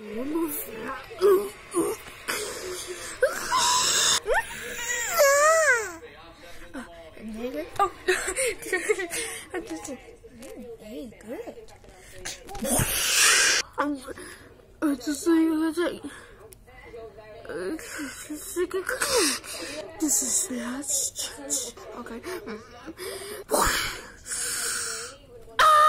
Oh, hey, good. I'm, I just say you like, this is not okay. Ah!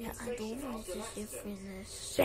Yeah, I don't want to hear this.